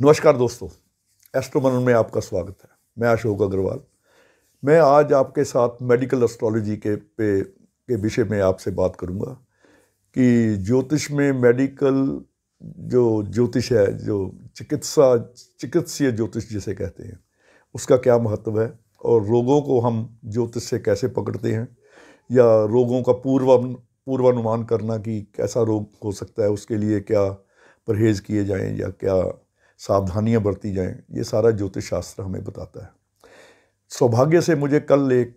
नमस्कार दोस्तों एस्ट्रो मनन में आपका स्वागत है। मैं अशोक अग्रवाल। मैं आज आपके साथ मेडिकल एस्ट्रोलॉजी के पे, के विषय में आपसे बात करूँगा कि ज्योतिष में मेडिकल जो ज्योतिष है, जो चिकित्सा, चिकित्सीय ज्योतिष जिसे कहते हैं, उसका क्या महत्व है और रोगों को हम ज्योतिष से कैसे पकड़ते हैं या रोगों का पूर्व, पूर्वानुमान करना कि कैसा रोग हो सकता है, उसके लिए क्या परहेज़ किए जाएँ या क्या सावधानियाँ बरती जाएँ, ये सारा ज्योतिष शास्त्र हमें बताता है। सौभाग्य से मुझे कल एक,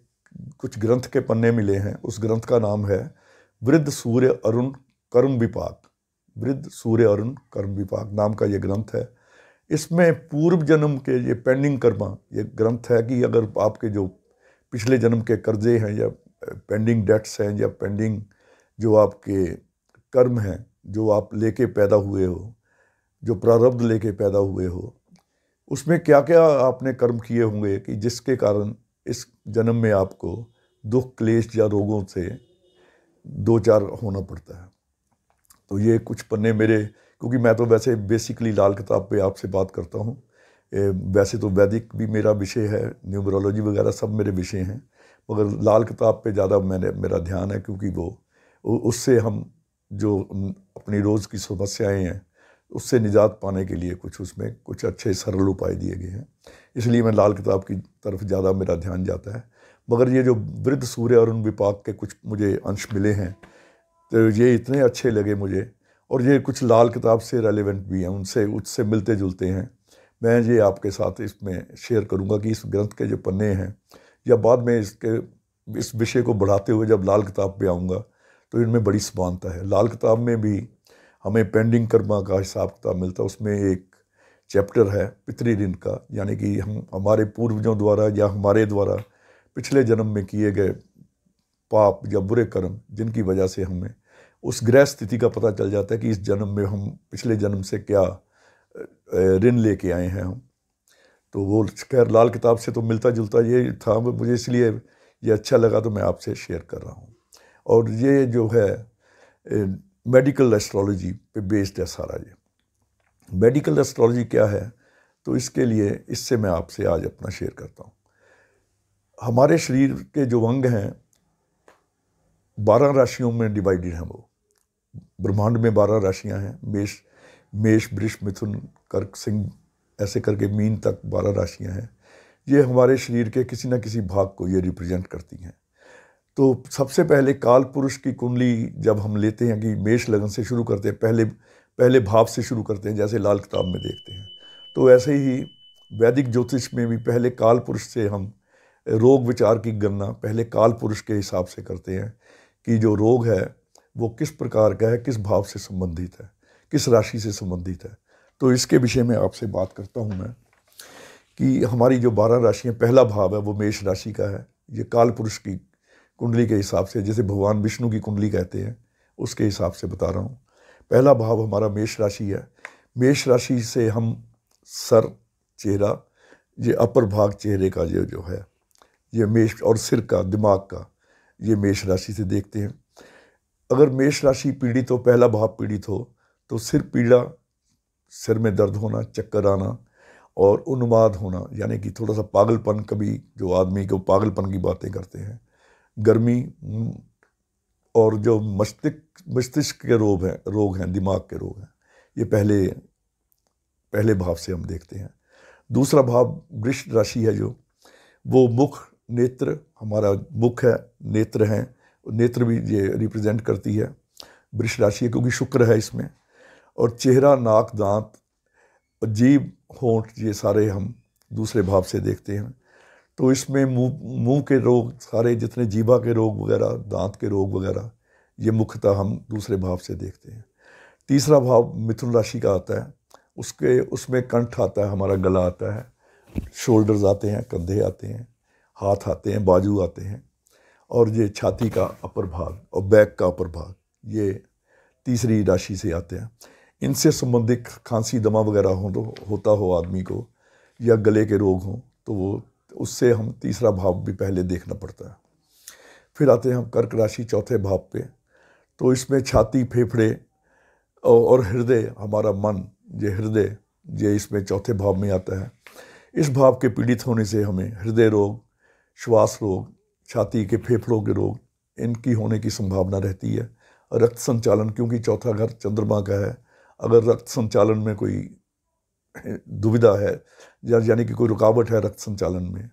कुछ ग्रंथ के पन्ने मिले हैं, उस ग्रंथ का नाम है, वृद्ध सूर्य अरुण कर्म विपाक। वृद्ध सूर्य अरुण कर्म विपाक नाम का ये ग्रंथ है। इसमें पूर्व जन्म के ये पेंडिंग कर्मा, ये ग्रंथ है कि अगर आपके जो पिछले जन्म के कर्जे हैं या पेंडिंग डेट्स हैं या पेंडिंग जो आपके कर्म हैं, जो आप लेके पैदा हुए हो जो प्रारब्ध लेके पैदा हुए हो, उसमें क्या क्या आपने कर्म किए होंगे कि जिसके कारण इस जन्म में आपको दुख, क्लेश या रोगों से दो चार होना पड़ता है? तो ये कुछ पन्ने मेरे, क्योंकि मैं तो वैसे बेसिकली लाल किताब पे आपसे बात करता हूँ। वैसे तो वैदिक भी मेरा विषय है न्यूमरोलॉजी वगैरह सब मेरे विषय हैं, मगर लाल किताब पे ज़्यादा मैंने, मेरा ध्यान है क्योंकि वो उससे हम जो अपनी रोज़ की समस्याएँ हैं उससे निजात पाने के लिए कुछ उसमें कुछ अच्छे सरल उपाय दिए गए हैं। इसलिए मैं लाल किताब की तरफ़ ज़्यादा मेरा ध्यान जाता है। मगर ये जो वृद्ध सूर्य और उन विपाक के कुछ मुझे अंश मिले हैं तो ये इतने अच्छे लगे मुझे, और ये कुछ लाल किताब से रेलिवेंट भी हैं, उनसे, उससे मिलते जुलते हैं। मैं ये आपके साथ इसमें शेयर करूँगा कि इस ग्रंथ के जो पन्ने हैं, या बाद में इसके, इस विषय को बढ़ाते हुए जब लाल किताब पे आऊँगा तो इनमें बड़ी समानता है। लाल किताब में भी हमें पेंडिंग कर्मा का हिसाब किताब मिलता है, उसमें एक चैप्टर है, पितरी ऋण का, यानी कि हम, हमारे पूर्वजों द्वारा या हमारे द्वारा पिछले जन्म में किए गए पाप या बुरे कर्म जिनकी वजह से हमें उस ग्रह स्थिति का पता चल जाता है कि इस जन्म में हम पिछले जन्म से क्या ऋण लेके आए हैं हम। तो वो खैर लाल किताब से तो मिलता जुलता ये था, मुझे इसलिए ये अच्छा लगा तो मैं आपसे शेयर कर रहा हूँ। और ये जो है मेडिकल एस्ट्रोलॉजी पे बेस्ड है सारा ये। मेडिकल एस्ट्रोलॉजी क्या है? तो इसके लिए, इससे मैं आपसे आज अपना शेयर करता हूँ। हमारे शरीर के जो अंग हैं, बारह राशियों में डिवाइडेड हैं वो। ब्रह्मांड में बारह राशियाँ हैं। मेष मेष, वृष, मिथुन, कर्क, सिंह, ऐसे करके मीन तक बारह राशियाँ हैं। ये हमारे शरीर के किसी न किसी भाग को ये रिप्रेजेंट करती हैं। तो सबसे पहले काल पुरुष की कुंडली जब हम लेते हैं कि मेष लगन से शुरू करते हैं, पहले पहले भाव से शुरू करते हैं, जैसे लाल किताब में देखते हैं। तो ऐसे ही वैदिक ज्योतिष में भी पहले काल पुरुष से हम रोग विचार की गणना पहले काल पुरुष के हिसाब से करते हैं कि जो रोग है, वो किस प्रकार का है, किस भाव से संबंधित है, किस राशि से संबंधित है। तो इसके विषय में आपसे बात करता हूँ मैं कि हमारी जो बारह राशियाँ, पहला भाव है, वो मेष राशि का है। ये काल पुरुष की कुंडली के हिसाब से, जैसे भगवान विष्णु की कुंडली कहते हैं, उसके हिसाब से बता रहा हूँ। पहला भाव हमारा मेष राशि है। मेष राशि से हम सर, चेहरा, ये अपर भाग चेहरे का जो जो है, ये मेष और सिर का, दिमाग का, ये मेष राशि से देखते हैं। अगर मेष राशि पीड़ित हो, पहला भाव पीड़ित हो तो सिर पीड़ा, सिर में दर्द होना, चक्कर आना और उन्माद होना, यानी कि थोड़ा सा पागलपन, कभी जो आदमी को पागलपन की बातें करते हैं गर्मी, और जो मस्तिष्क मस्तिष्क के रोग हैं रोग हैं, दिमाग के रोग हैं, ये पहले पहले भाव से हम देखते हैं। दूसरा भाव वृक्ष राशि है जो, वो मुख नेत्र, हमारा मुख है, नेत्र हैं, नेत्र भी ये रिप्रेजेंट करती है वृक्ष राशि है, क्योंकि शुक्र है इसमें। और चेहरा, नाक, दांत जीव होंठ, ये सारे हम दूसरे भाव से देखते हैं। तो इसमें मुँह मुँह के रोग, सारे जितने जीवा के रोग वगैरह, दांत के रोग वगैरह, ये मुख्यतः हम दूसरे भाव से देखते हैं। तीसरा भाव मिथुन राशि का आता है। उसके, उसमें कंठ आता है, हमारा गला आता है शोल्डर्स आते हैं, कंधे आते हैं, हाथ आते हैं, बाजू आते हैं, और ये छाती का अपर भाग और बैक का अपर भाग, ये तीसरी राशि से आते हैं। इनसे संबंधित खांसी, दमा वगैरह हो तो होता हो आदमी को या गले के रोग हों तो वो तो उससे हम तीसरा भाव भी पहले देखना पड़ता है। फिर आते हैं हम कर्क राशि चौथे भाव पे। तो इसमें छाती, फेफड़े और हृदय, हमारा मन, ये हृदय, ये इसमें चौथे भाव में आता है। इस भाव के पीड़ित होने से हमें हृदय रोग, श्वास रोग, छाती के फेफड़ों के रोग, इनकी होने की संभावना रहती है। रक्त संचालन, क्योंकि चौथा घर चंद्रमा का है। अगर रक्त संचालन में कोई दुविधा है। या यानी कि कोई रुकावट है रक्त संचालन में।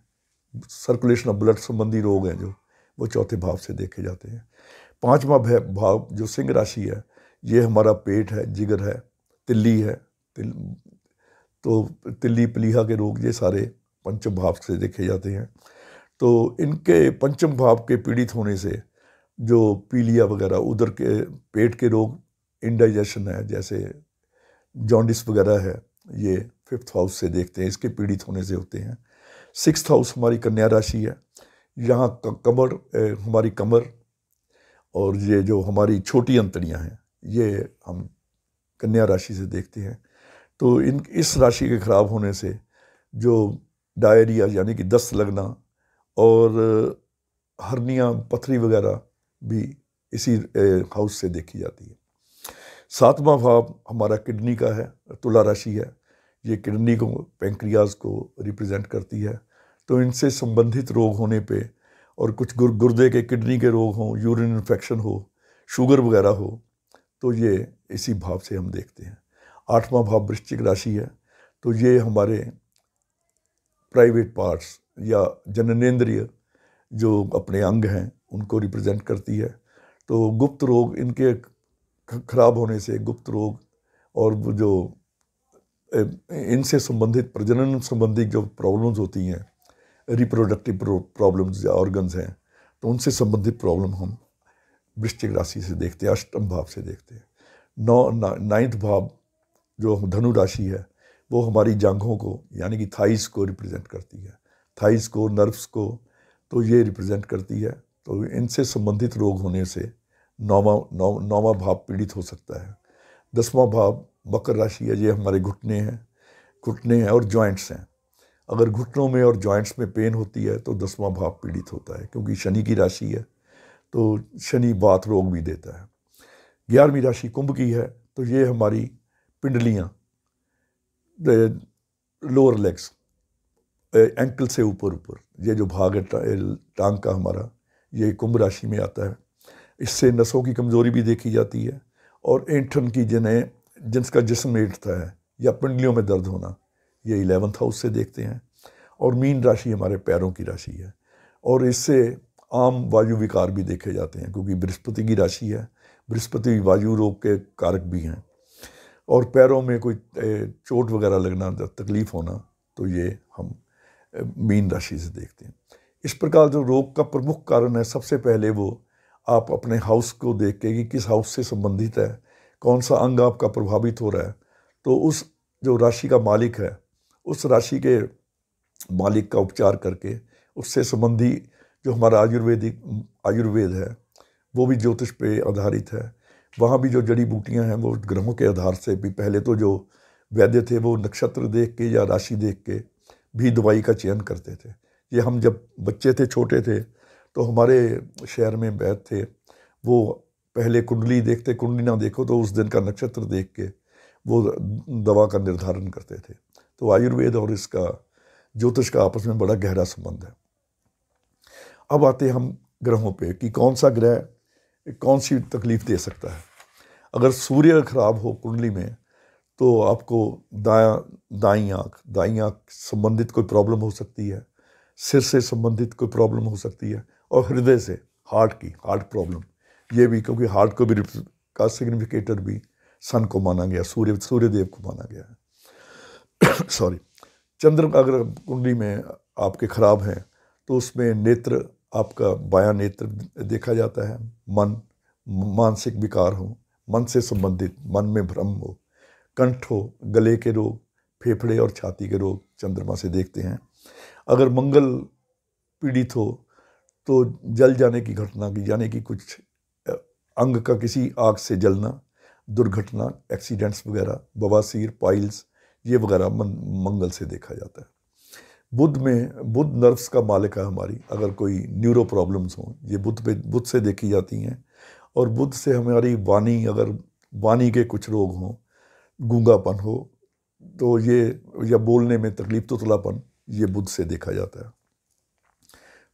सर्कुलेशन ऑफ़ ब्लड संबंधी रोग हैं जो, वो चौथे भाव से देखे जाते हैं। पांचवा भाव जो सिंह राशि है, ये हमारा पेट है, जिगर है, तिल्ली है, तिल तो तिल्ली, पलीहा के रोग, ये सारे पंचम भाव से देखे जाते हैं। तो इनके पंचम भाव के पीड़ित होने से जो पीलिया वगैरह उधर के, पेट के रोग इनडाइजेशन है, जैसे जॉन्डिस वगैरह है ये फिफ्थ हाउस से देखते हैं इसके पीड़ित होने से होते हैं। सिक्स हाउस हमारी कन्या राशि है। यहाँ कमर ए, हमारी कमर और ये जो हमारी छोटी अंतड़ियाँ हैं ये हम कन्या राशि से देखते हैं। तो इन इस राशि के ख़राब होने से जो डायरिया यानी कि दस्त लगना और हरनिया पथरी वगैरह भी इसी हाउस से देखी जाती है। सातवां भाव हमारा किडनी का है, तुला राशि है। ये किडनी को पेंक्रियाज को रिप्रेजेंट करती है। तो इनसे संबंधित रोग होने पे और कुछ गुर, गुर्दे के, किडनी के रोग हों, यूरिन इन्फेक्शन हो, शुगर वगैरह हो तो ये इसी भाव से हम देखते हैं। आठवां भाव वृश्चिक राशि है तो ये हमारे प्राइवेट पार्ट्स या जननेन्द्रिय जो अपने अंग हैं, उनको रिप्रेजेंट करती है। तो गुप्त रोग इनके खराब होने से, गुप्त रोग और जो इनसे संबंधित प्रजनन संबंधी जो प्रॉब्लम्स होती हैं रिप्रोडक्टिव प्रॉब्लम्स या ऑर्गन्स हैं तो उनसे संबंधित प्रॉब्लम हम वृश्चिक राशि से देखते हैं, अष्टम भाव से देखते हैं। नौ नाइन्थ भाव जो धनु राशि है, वो हमारी जांघों को, यानी कि थाइस को रिप्रेजेंट करती है। थाइस को, नर्व्स को तो ये रिप्रेजेंट करती है तो इनसे संबंधित रोग होने से नौवा, नौ, नौवा भाव पीड़ित हो सकता है। दसवां भाव, मकर राशि है, ये हमारे घुटने हैं। घुटने हैं और जॉइंट्स हैं। अगर घुटनों में और जॉइंट्स में पेन होती है तो दसवां भाव पीड़ित होता है, क्योंकि शनि की राशि है तो शनि बात रोग भी देता है। ग्यारहवीं राशि कुंभ की है तो ये हमारी पिंडलियाँ लोअर लेग्स एंकल से ऊपर ऊपर ये जो भाग है टांग का हमारा, ये कुंभ राशि में आता है। इससे नसों की कमज़ोरी भी देखी जाती है और एंठन की जिन्हें, जिनका जिसम एंठता है या पिंडलियों में दर्द होना, ये इलेवंथ हाउस से देखते हैं। और मीन राशि हमारे पैरों की राशि है। और इससे आम वायु विकार भी देखे जाते हैं, क्योंकि बृहस्पति की राशि है। बृहस्पति वायु रोग के कारक भी हैं। और पैरों में कोई चोट वगैरह लगना, तकलीफ़ होना तो ये हम मीन राशि से देखते हैं। इस प्रकार जो रोग का प्रमुख कारण है, सबसे पहले वो आप अपने हाउस को देख के कि किस हाउस से संबंधित है, कौन सा अंग आपका प्रभावित हो रहा है तो उस जो राशि का मालिक है, उस राशि के मालिक का उपचार करके उससे संबंधी जो हमारा आयुर्वेदिक, आयुर्वेद है, वो भी ज्योतिष पे आधारित है। वहाँ भी जो जड़ी बूटियाँ हैं, वो ग्रहों के आधार से भी पहले तो जो वैद्य थे, वो नक्षत्र देख के या राशि देख के भी दवाई का चयन करते थे। ये हम जब बच्चे थे, छोटे थे तो हमारे शहर में वैद थे। वो पहले कुंडली देखते, कुंडली ना देखो तो उस दिन का नक्षत्र देख के वो दवा का निर्धारण करते थे। तो आयुर्वेद और इसका, ज्योतिष का आपस में बड़ा गहरा संबंध है। अब आते हम ग्रहों पे कि कौन सा ग्रह कौन सी तकलीफ़ दे सकता है। अगर सूर्य खराब हो कुंडली में तो आपको दाया, दाई आँख दाई आँख संबंधित कोई प्रॉब्लम हो सकती है। सिर से संबंधित कोई प्रॉब्लम हो सकती है। और हृदय से हार्ट की हार्ट प्रॉब्लम ये भी, क्योंकि हार्ट को भी का सिग्निफिकेटर भी सन को माना गया, सूर्य, सूर्यदेव को माना गया है। सॉरी चंद्र अगर कुंडली में आपके खराब हैं तो उसमें नेत्र, आपका बाया नेत्र देखा जाता है। मन, मानसिक विकार हो, मन से संबंधित, मन में भ्रम हो, कंठ हो, गले के रोग, फेफड़े और छाती के रोग चंद्रमा से देखते हैं। अगर मंगल पीड़ित हो तो जल जाने की घटना की, यानी कि कुछ अंग का किसी आग से जलना, दुर्घटना, एक्सीडेंट्स वगैरह, बवासीर, पाइल्स, ये वगैरह मंगल से देखा जाता है। बुद्ध में, बुद्ध नर्व्स का मालिक है हमारी, अगर कोई न्यूरो प्रॉब्लम्स हों, ये बुद्ध पे, बुद्ध से देखी जाती हैं। और बुद्ध से हमारी वाणी, अगर वाणी के कुछ रोग हों, गूंगापन हो तो ये, या बोलने में तकलीफ़ तो तुलापन ये बुद्ध से देखा जाता है।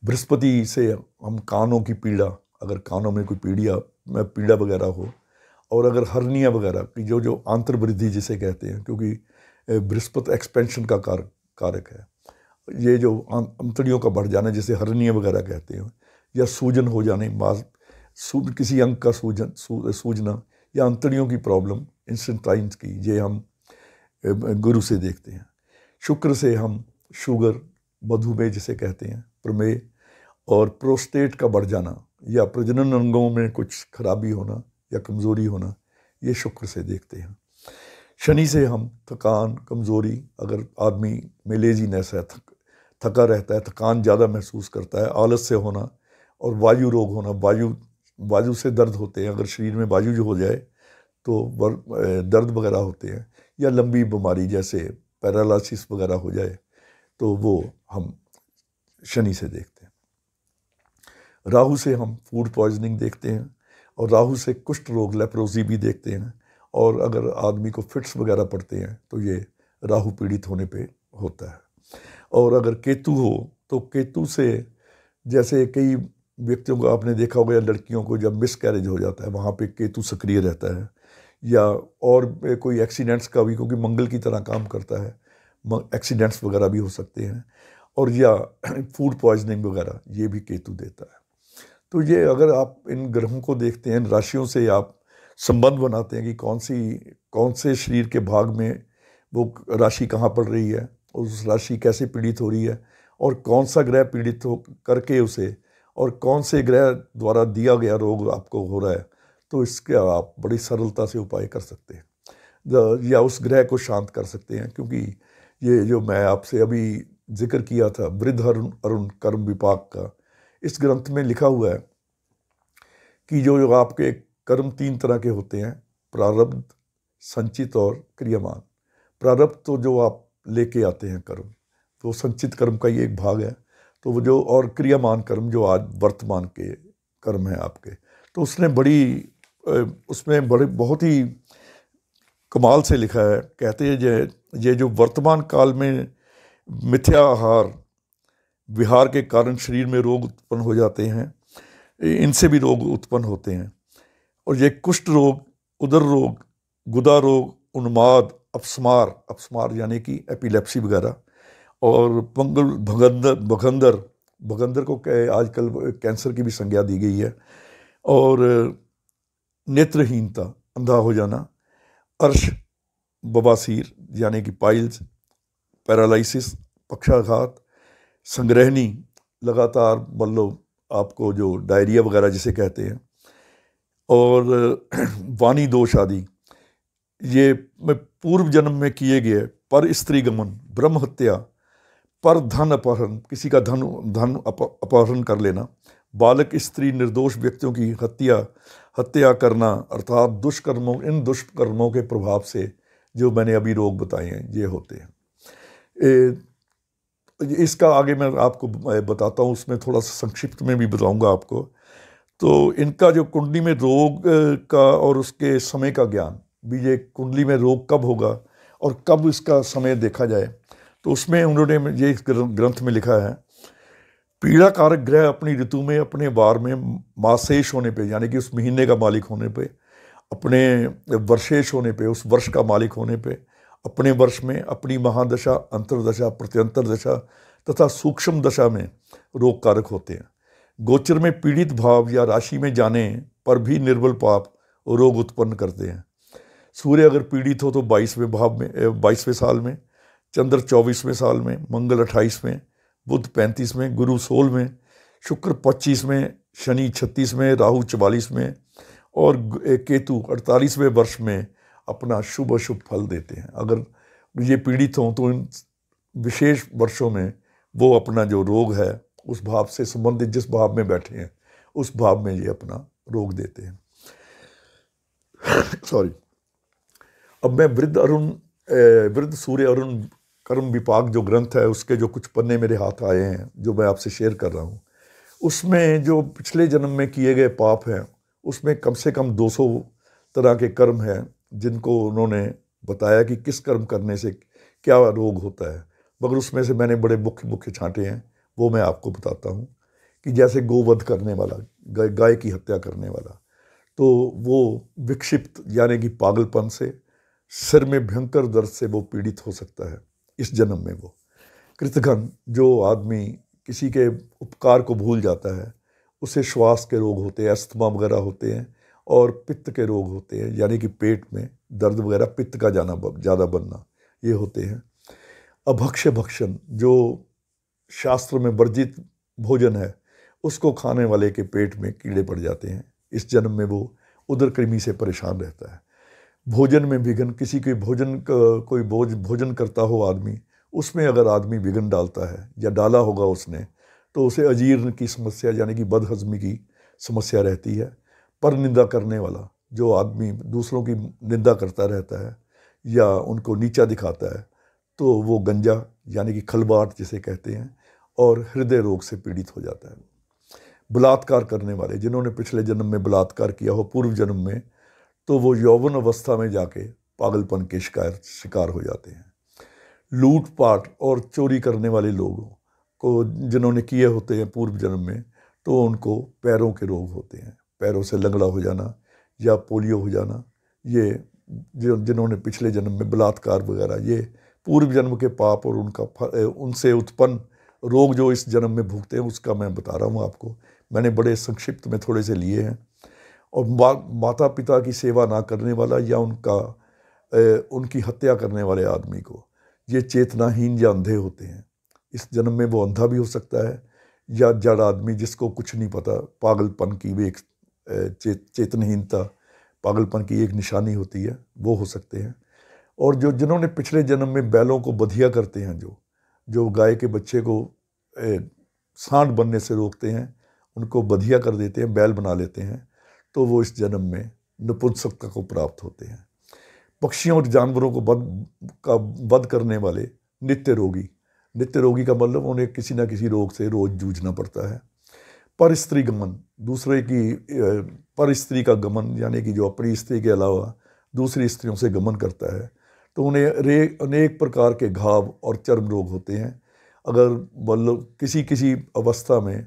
बृहस्पति से हम कानों की पीड़ा अगर कानों में कोई पीड़िया में पीड़ा वगैरह हो और अगर हरनिया वगैरह की जो जो आंतर वृद्धि जिसे कहते हैं क्योंकि बृहस्पति एक्सपेंशन का कार कारक है। ये जो अंतड़ियों का बढ़ जाना जिसे हरनिया वगैरह कहते हैं या सूजन हो जाने मास किसी अंग का सूजन सू, सूजना या अंतड़ियों की प्रॉब्लम इंस्टेंटाइन्स की ये हम गुरु से देखते हैं। शुक्र से हम शुगर मधुमेह जिसे कहते हैं प्रमेह और प्रोस्टेट का बढ़ जाना या प्रजनन अंगों में कुछ खराबी होना या कमज़ोरी होना, ये शुक्र से देखते हैं। शनि से हम थकान, कमज़ोरी, अगर आदमी में लेजीनेस है, थक, थका रहता है, थकान ज़्यादा महसूस करता है, आलस से होना और वायु रोग होना, वायु वायु से दर्द होते हैं, अगर शरीर में वायु जो हो जाए तो दर्द वगैरह होते हैं या लंबी बीमारी जैसे पैरालिसिस वगैरह हो जाए तो वो हम शनि से देखते हैं। राहु से हम फ़ूड पॉइजनिंग देखते हैं और राहु से कुष्ठ रोग लेप्रोजी भी देखते हैं और अगर आदमी को फिट्स वगैरह पड़ते हैं तो ये राहु पीड़ित होने पे होता है। और अगर केतु हो तो केतु से जैसे कई व्यक्तियों को आपने देखा होगा या लड़कियों को जब मिस कैरेज हो जाता है, वहाँ पे केतु सक्रिय रहता है। या और कोई एक्सीडेंट्स का भी, क्योंकि मंगल की तरह काम करता है एक्सीडेंट्स वगैरह भी हो सकते हैं। और या फ़ूड पॉइजनिंग वगैरह, ये भी केतु देता है। तो ये अगर आप इन ग्रहों को देखते हैं राशियों से आप संबंध बनाते हैं कि कौन सी, कौन से शरीर के भाग में वो राशि कहाँ पड़ रही है उस राशि कैसे पीड़ित हो रही है, और कौन सा ग्रह पीड़ित हो, करके उसे, और कौन से ग्रह द्वारा दिया गया रोग आपको हो रहा है तो इसके आप बड़ी सरलता से उपाय कर सकते हैं। या उस ग्रह को शांत कर सकते हैं, क्योंकि ये जो मैं आपसे अभी ज़िक्र किया था, वृद्ध अरुण अरुण कर्म विपाक का इस ग्रंथ में लिखा हुआ है कि जो जो आपके कर्म तीन तरह के होते हैं, प्रारब्ध, संचित और क्रियामान प्रारब्ध तो जो आप लेके आते हैं कर्म तो संचित कर्म का ही एक भाग है। तो वो जो और क्रियामान कर्म जो आज वर्तमान के कर्म हैं आपके तो उसने बड़ी उसमें बड़े, बहुत ही कमाल से लिखा है। कहते हैं, ये ये जो वर्तमान काल में मिथ्या आहार विहार के कारण शरीर में रोग उत्पन्न हो जाते हैं, इनसे भी रोग उत्पन्न होते हैं। और ये कुष्ठ रोग, उदर रोग, गुदा रोग, उन्माद, अपस्मार अपस्मार यानी कि एपिलेप्सी वगैरह, और पंगल भगंदर भगंदर भगंदर को आजकल कैंसर की भी संज्ञा दी गई है। और नेत्रहीनता, अंधा हो जाना, अर्श, बबासीर यानी कि पाइल्स पैरालिसिस पक्षाघात संग्रहणी लगातार मतलब आपको जो डायरिया वगैरह जिसे कहते हैं, और वाणी दोष आदि, ये पूर्व जन्म में किए गए पर स्त्री गमन, ब्रह्म हत्या, पर धन अपहरण, किसी का धन धन अपहरण कर लेना, बालक, स्त्री, निर्दोष व्यक्तियों की हत्या हत्या करना, अर्थात दुष्कर्मों, इन दुष्कर्मों के प्रभाव से जो मैंने अभी रोग बताए हैं, ये होते हैं। इसका आगे मैं आपको बताता हूँ, उसमें थोड़ा सा संक्षिप्त में भी बताऊँगा आपको। तो इनका जो कुंडली में रोग का और उसके समय का ज्ञान भी ये कुंडली में रोग कब होगा और कब इसका समय देखा जाए तो उसमें उन्होंने ये ग्रंथ में लिखा है पीड़ा कारक ग्रह अपनी ऋतु में, अपने वार में मासेश होने पे, यानी कि उस महीने का मालिक होने पे, अपने वर्षेश होने पे, उस वर्ष का मालिक होने पे अपने वर्ष में, अपनी महादशा, अंतरदशा प्रत्यंतर दशा तथा सूक्ष्म दशा में रोग कारक होते हैं। गोचर में पीड़ित भाव या राशि में जाने पर भी निर्बल पाप रोग उत्पन्न करते हैं। सूर्य अगर पीड़ित हो तो बाईसवें भाव में बाईसवें साल में, चंद्र चौबीसवें साल में, मंगल अट्ठाईसवें, बुध पैंतीसवें, गुरु सोलहवें, शुक्र पच्चीसवें, शनि छत्तीसवें, राहु चवालीसवें और केतु अड़तालीसवें वर्ष में अपना शुभ, अशुभ फल देते हैं। अगर ये पीड़ित हों तो इन विशेष वर्षों में वो अपना जो रोग है, उस भाव से संबंधित जिस भाव में बैठे हैं, उस भाव में ये अपना रोग देते हैं। सॉरी अब मैं वृद्ध अरुण वृद्ध सूर्य अरुण कर्म विपाक जो ग्रंथ है, उसके जो कुछ पन्ने मेरे हाथ आए हैं, जो मैं आपसे शेयर कर रहा हूँ, उसमें जो पिछले जन्म में किए गए पाप हैं, उसमें कम से कम 200 तरह के कर्म हैं जिनको उन्होंने बताया कि किस कर्म करने से क्या रोग होता है, मगर उसमें से मैंने बड़े मुख्य मुख्य छांटे हैं, वो मैं आपको बताता हूँ कि जैसे गोवध करने वाला गाय गाय की हत्या करने वाला तो वो विक्षिप्त, यानी कि पागलपन से, सिर में भयंकर दर्द से वो पीड़ित हो सकता है, इस जन्म में वो। कृतघन, जो आदमी किसी के उपकार को भूल जाता है, उसे श्वास के रोग होते हैं, अस्थमा वगैरह होते हैं और पित्त के रोग होते हैं, यानी कि पेट में दर्द वगैरह, पित्त का जाना ज़्यादा बनना, ये होते हैं। अभक्ष्य भक्षण, जो शास्त्र में वर्जित भोजन है, उसको खाने वाले के पेट में कीड़े पड़ जाते हैं। इस जन्म में वो उदर कृमि से परेशान रहता है। भोजन में विघन, किसी के भोजन का, कोई भोज भोजन करता हो आदमी, उसमें अगर आदमी विघन डालता है या डाला होगा उसने तो उसे अजीर्ण की समस्या, यानी कि बदहजमी की समस्या रहती है। पर निंदा करने वाला, जो आदमी दूसरों की निंदा करता रहता है या उनको नीचा दिखाता है तो वो गंजा, यानी कि खलबाट जिसे कहते हैं, और हृदय रोग से पीड़ित हो जाता है। बलात्कार करने वाले, जिन्होंने पिछले जन्म में बलात्कार किया हो, पूर्व जन्म में तो वो यौवन अवस्था में जाके पागलपन के शिकार शिकार हो जाते हैं। लूटपाट और चोरी करने वाले लोगों को, जिन्होंने किए होते हैं पूर्व जन्म में तो उनको पैरों के रोग होते हैं। पैरों से लंगड़ा हो जाना या पोलियो हो जाना ये जिन्होंने पिछले जन्म में बलात्कार वगैरह ये पूर्व जन्म के पाप और उनका उनसे उत्पन्न रोग जो इस जन्म में भुगते हैं उसका मैं बता रहा हूँ आपको। मैंने बड़े संक्षिप्त में थोड़े से लिए हैं। और मा, माता पिता की सेवा ना करने वाला या उनका ए, उनकी हत्या करने वाले आदमी को ये चेतनाहीन या अंधे होते हैं। इस जन्म में वो अंधा भी हो सकता है या जड़ आदमी जिसको कुछ नहीं पता पागलपन की भी एक चे, चेतनहीनता पागलपन की एक निशानी होती है वो हो सकते हैं। और जो जिन्होंने पिछले जन्म में बैलों को बधिया करते हैं जो जो गाय के बच्चे को सांड बनने से रोकते हैं उनको बधिया कर देते हैं बैल बना लेते हैं तो वो इस जन्म में नपुंसकता को प्राप्त होते हैं। पक्षियों और जानवरों को बद का वध करने वाले नित्य रोगी। नित्य रोगी का मतलब उन्हें किसी ना किसी रोग से रोज जूझना पड़ता है। पर स्त्री गमन दूसरे की पर स्त्री का गमन, यानी कि जो अपनी स्त्री के अलावा दूसरी स्त्रियों से गमन करता है तो उन्हें अनेक प्रकार के घाव और चर्म रोग होते हैं। अगर मतलब किसी किसी अवस्था में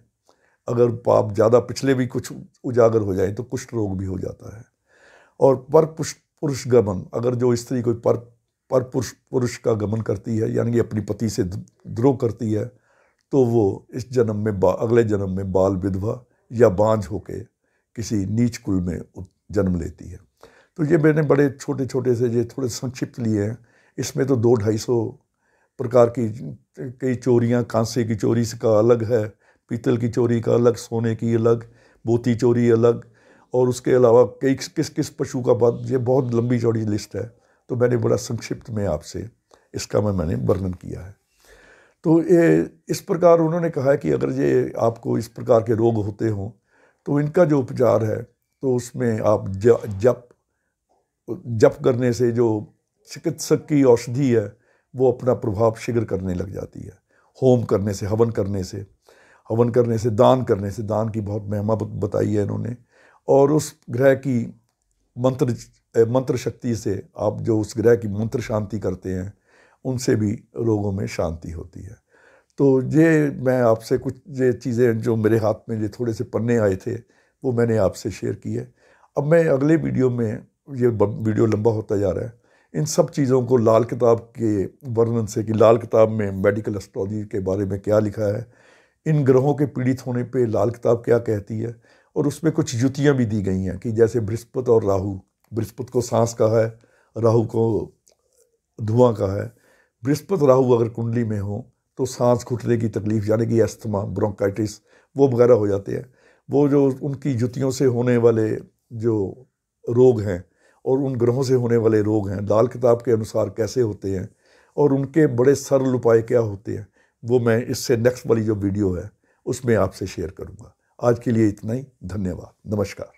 अगर पाप ज़्यादा पिछले भी कुछ उजागर हो जाए तो कुष्ठ रोग भी हो जाता है। और पर पुरुष गमन, अगर जो स्त्री कोई पर पर पुरुष पुरुष का गमन करती है, यानी कि अपनी पति से द्रोह करती है तो वो इस जन्म में अगले जन्म में बाल विधवा या बांझ होके किसी नीच कुल में जन्म लेती है। तो ये मैंने बड़े छोटे छोटे से ये थोड़े संक्षिप्त लिए हैं। इसमें तो दो ढाई सौ प्रकार की, कई चोरियाँ, कांसे की चोरी का अलग है, पीतल की चोरी का अलग, सोने की अलग बोती चोरी अलग, और उसके अलावा कई किस किस पशु का बात, ये बहुत लंबी चौड़ी लिस्ट है। तो मैंने बड़ा संक्षिप्त में आपसे इसका मैं, मैंने वर्णन किया है। तो ये इस प्रकार उन्होंने कहा है कि अगर ये आपको इस प्रकार के रोग होते हों तो इनका जो उपचार है तो उसमें आप ज, जप जप करने से जो चिकित्सक की औषधि है वो अपना प्रभाव शीघ्र करने लग जाती है। होम करने से हवन करने से हवन करने से दान करने से दान की बहुत महिमा बताई है इन्होंने। और उस ग्रह की मंत्र मंत्र शक्ति से आप जो उस ग्रह की मंत्र शांति करते हैं उनसे भी रोगों में शांति होती है। तो ये मैं आपसे कुछ, ये चीज़ें जो मेरे हाथ में ये थोड़े से पन्ने आए थे, वो मैंने आपसे शेयर किए अब मैं अगले वीडियो में, ये वीडियो लंबा होता जा रहा है, इन सब चीज़ों को लाल किताब के वर्णन से कि लाल किताब में मेडिकल एस्ट्रोलॉजी के बारे में क्या लिखा है, इन ग्रहों के पीड़ित होने पे लाल किताब क्या कहती है, और उसमें कुछ युतियाँ भी दी गई हैं कि जैसे बृहस्पति और राहु, बृहस्पति को सांस का है, राहु को धुआँ का है बृहस्पति राहु अगर कुंडली में हो तो सांस घुटने की तकलीफ़, यानी कि अस्थमा, ब्रोंकाइटिस, वो वगैरह हो जाते हैं। वो जो उनकी जुतियों से होने वाले जो रोग हैं और उन ग्रहों से होने वाले रोग हैं, लाल किताब के अनुसार कैसे होते हैं और उनके बड़े सरल उपाय क्या होते हैं, वो मैं इससे नेक्स्ट वाली जो वीडियो है, उसमें आपसे शेयर करूँगा। आज के लिए इतना ही, धन्यवाद, नमस्कार।